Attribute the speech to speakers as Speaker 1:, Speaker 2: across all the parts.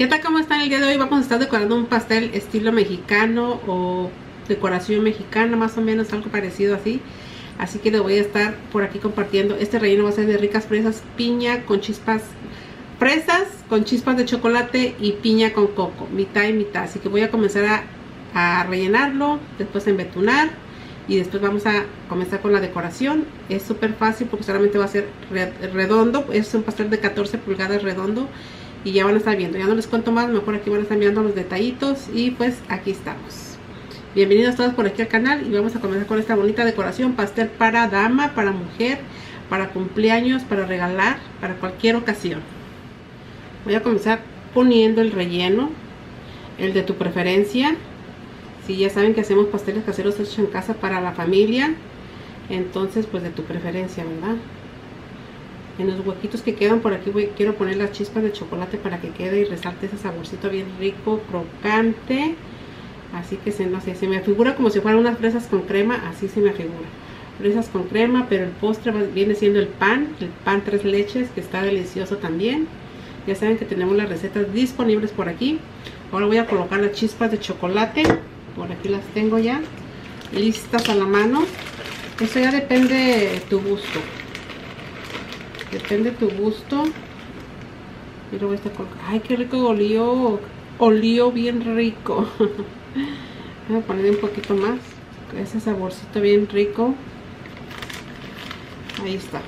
Speaker 1: ¿Qué tal? ¿Cómo están? El día de hoy vamos a estar decorando un pastel estilo mexicano o decoración mexicana, más o menos algo parecido así. Así que le voy a estar por aquí compartiendo. Este relleno va a ser de ricas fresas, piña con chispas, fresas con chispas de chocolate y piña con coco, mitad y mitad. Así que voy a comenzar a, a rellenarlo, después a embetunar y después vamos a comenzar con la decoración. Es súper fácil porque solamente va a ser redondo, es un pastel de 14 pulgadas redondo y ya van a estar viendo. Ya no les cuento más, mejor aquí van a estar viendo los detallitos y pues aquí estamos. Bienvenidos todos por aquí al canal y vamos a comenzar con esta bonita decoración, pastel para dama, para mujer, para cumpleaños, para regalar, para cualquier ocasión. Voy a comenzar poniendo el relleno, el de tu preferencia. Si ya saben que hacemos pasteles caseros hechos en casa para la familia, entonces pues de tu preferencia, ¿verdad? En los huequitos que quedan por aquí quiero poner las chispas de chocolate para que quede y resalte ese saborcito bien rico, crocante. Así que se, no sé, se me figura como si fueran unas fresas con crema, así se me figura. Fresas con crema, pero el postre viene siendo el pan, el pan tres leches, que está delicioso también. Ya saben que tenemos las recetas disponibles por aquí. Ahora voy a colocar las chispas de chocolate. Por aquí las tengo ya listas a la mano. Eso ya depende de tu gusto. Depende de tu gusto. Mira, voy a estar Ay, qué rico olió. Olió bien rico. Voy a poner un poquito más. Ese saborcito bien rico. Ahí está.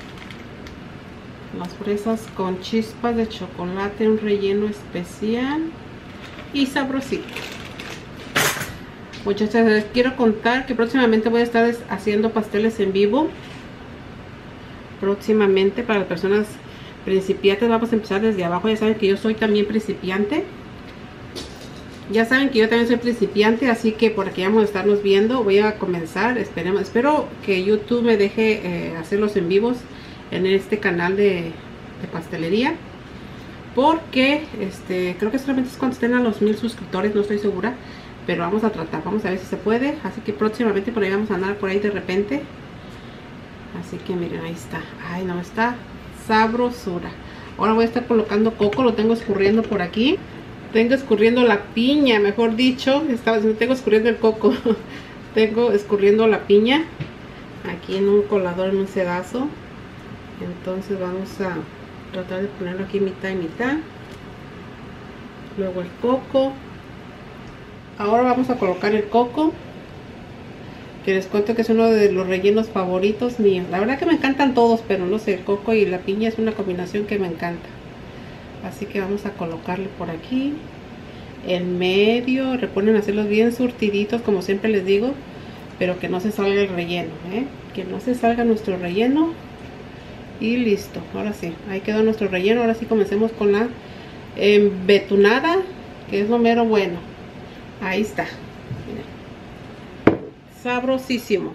Speaker 1: Las fresas con chispas de chocolate, un relleno especial y sabrosito. Muchachas, les quiero contar que próximamente voy a estar haciendo pasteles en vivo. Próximamente para las personas principiantes vamos a empezar desde abajo. Ya saben que yo soy también principiante. Ya saben que yo también soy principiante, así que por aquí vamos a estarnos viendo. Voy a comenzar, esperemos, espero que YouTube me deje eh, hacerlos en vivos en este canal de, pastelería. Porque este creo que solamente es cuando estén a los mil suscriptores, no estoy segura. Pero vamos a tratar, vamos a ver si se puede. Así que próximamente por ahí vamos a andar por ahí de repente. Así que miren, ahí está. Ay, no, está sabrosura. Ahora voy a estar colocando coco, lo tengo escurriendo por aquí tengo escurriendo la piña, mejor dicho, estaba tengo escurriendo el coco, tengo escurriendo la piña aquí en un colador, en un sedazo. Entonces vamos a tratar de ponerlo aquí mitad y mitad. Luego el coco. Ahora vamos a colocar el coco. Que les cuento que es uno de los rellenos favoritos míos. La verdad que me encantan todos, pero no sé, el coco y la piña es una combinación que me encanta. Así que vamos a colocarle por aquí. En medio reponen hacerlos bien surtiditos como siempre les digo pero que no se salga el relleno ¿eh? que no se salga nuestro relleno. Y listo ahora sí ahí quedó nuestro relleno. Ahora sí comencemos con la embetunada que es lo mero bueno. Ahí está sabrosísimo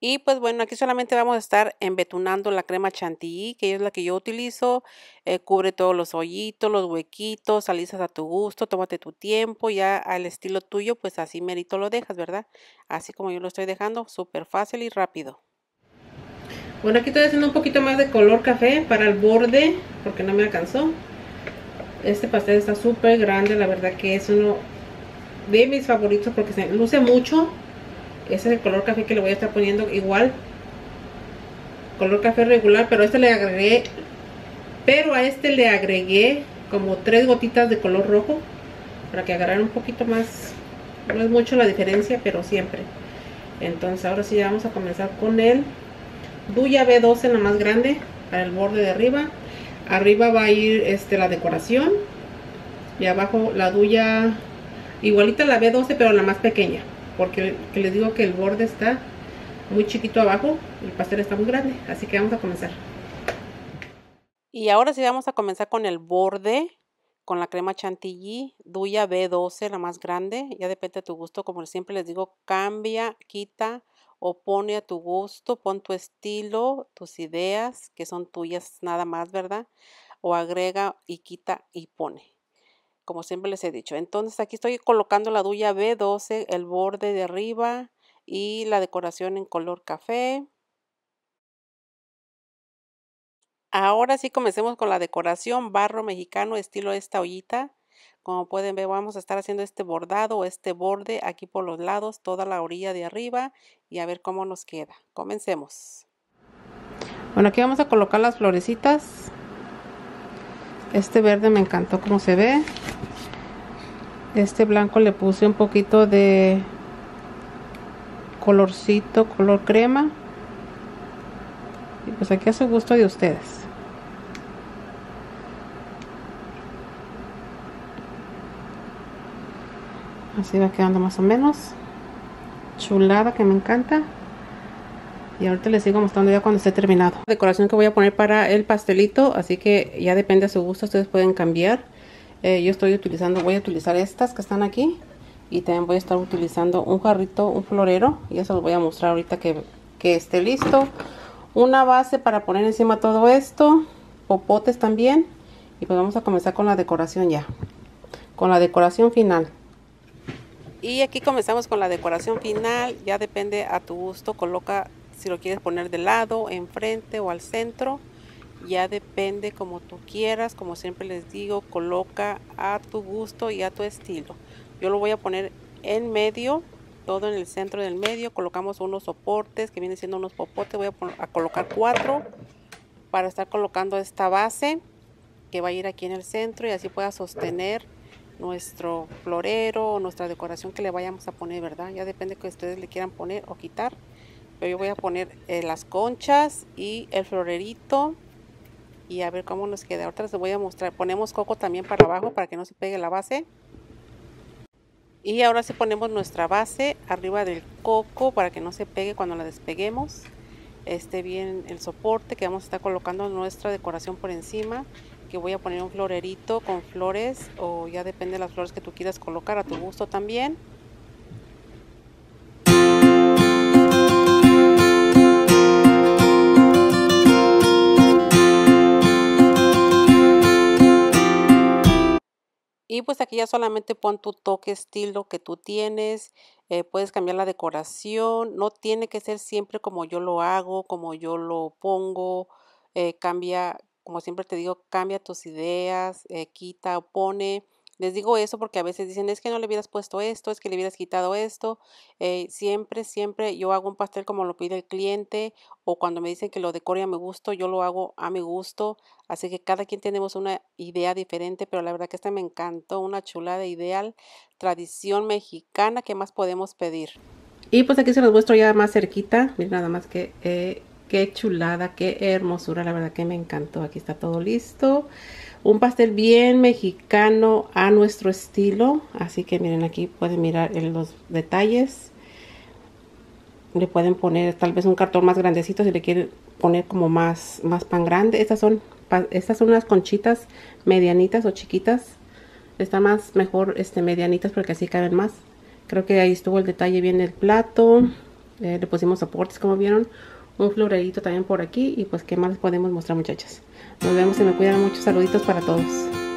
Speaker 1: y pues bueno, aquí solamente vamos a estar embetunando la crema chantilly, que es la que yo utilizo. Eh, cubre todos los hoyitos, los huequitos, alisas a tu gusto, tómate tu tiempo, ya al estilo tuyo, pues así merito lo dejas, ¿verdad? Así como yo lo estoy dejando, súper fácil y rápido. Bueno, aquí estoy haciendo un poquito más de color café para el borde, porque no me alcanzó. Este pastel está súper grande, la verdad que es uno de mis favoritos porque se luce mucho ese es el color café que le voy a estar poniendo igual. Color café regular, pero a este le agregué, pero a este le agregué como tres gotitas de color rojo para que agarrara un poquito más. No es mucho la diferencia, pero siempre. Entonces ahora sí vamos a comenzar con el Duya B12 en la más grande para el borde de arriba. Arriba va a ir este, la decoración y abajo la Duya igualita la B12 pero la más pequeña porque les digo que el borde está muy chiquito abajo y el pastel está muy grande, así que vamos a comenzar. Y ahora sí vamos a comenzar con el borde, con la crema chantilly, Duya B12, la más grande, ya depende de tu gusto, como siempre les digo, cambia, quita o pone a tu gusto, pon tu estilo, tus ideas, que son tuyas nada más, ¿verdad? O agrega y quita y pone como siempre les he dicho. Entonces aquí estoy colocando la duya B12, el borde de arriba y la decoración en color café. Ahora sí comencemos con la decoración barro mexicano estilo esta ollita como pueden ver vamos a estar haciendo este bordado este borde aquí por los lados toda la orilla de arriba y a ver cómo nos queda comencemos bueno aquí vamos a colocar las florecitas este verde me encantó como se ve. Este blanco le puse un poquito de colorcito color crema. Y pues aquí a su gusto de ustedes. Así va quedando más o menos. Chulada que me encanta y ahorita les sigo mostrando ya cuando esté terminado. La decoración que voy a poner para el pastelito así que ya depende a su gusto ustedes pueden cambiar. Eh, yo estoy utilizando voy a utilizar estas que están aquí y también voy a estar utilizando un jarrito un florero y eso los voy a mostrar ahorita que, que esté listo. Una base para poner encima todo esto popotes también y pues vamos a comenzar con la decoración ya con la decoración final. Y aquí comenzamos con la decoración final, ya depende a tu gusto, coloca si lo quieres poner de lado, enfrente o al centro, ya depende como tú quieras, como siempre les digo, coloca a tu gusto y a tu estilo. Yo lo voy a poner en medio, todo en el centro del medio, colocamos unos soportes que vienen siendo unos popotes, voy a, a colocar cuatro para estar colocando esta base que va a ir aquí en el centro y así pueda sostener nuestro florero o nuestra decoración que le vayamos a poner, ¿verdad? Ya depende que ustedes le quieran poner o quitar. Pero yo voy a poner eh, las conchas y el florerito y a ver cómo nos queda. Ahorita les voy a mostrar. Ponemos coco también para abajo para que no se pegue la base. Y ahora sí ponemos nuestra base arriba del coco para que no se pegue cuando la despeguemos. Esté bien el soporte que vamos a estar colocando nuestra decoración por encima que voy a poner un florerito con flores o ya depende de las flores que tú quieras colocar a tu gusto también. Y pues aquí ya solamente pon tu toque estilo que tú tienes, eh, puedes cambiar la decoración, no tiene que ser siempre como yo lo hago, como yo lo pongo, eh, cambia, como siempre te digo, cambia tus ideas, eh, quita o pone. Les digo eso porque a veces dicen, es que no le hubieras puesto esto, es que le hubieras quitado esto. Eh, siempre, siempre yo hago un pastel como lo pide el cliente o cuando me dicen que lo decore a mi gusto, yo lo hago a mi gusto. Así que cada quien tenemos una idea diferente, pero la verdad que esta me encantó, una chulada ideal, tradición mexicana, ¿qué más podemos pedir? Y pues aquí se los muestro ya más cerquita, miren nada más que eh, Qué chulada, qué hermosura, la verdad que me encantó. Aquí está todo listo. Un pastel bien mexicano a nuestro estilo. Así que miren aquí pueden mirar los detalles. Le pueden poner tal vez un cartón más grandecito si le quieren poner como más, más pan grande. Estas son, estas son unas conchitas medianitas o chiquitas. Están más mejor este, medianitas porque así caben más. Creo que ahí estuvo el detalle bien el plato. Eh, le pusimos soportes como vieron un florerito también por aquí y pues qué más podemos mostrar muchachas. Nos vemos, se me cuidan muchos saluditos para todos.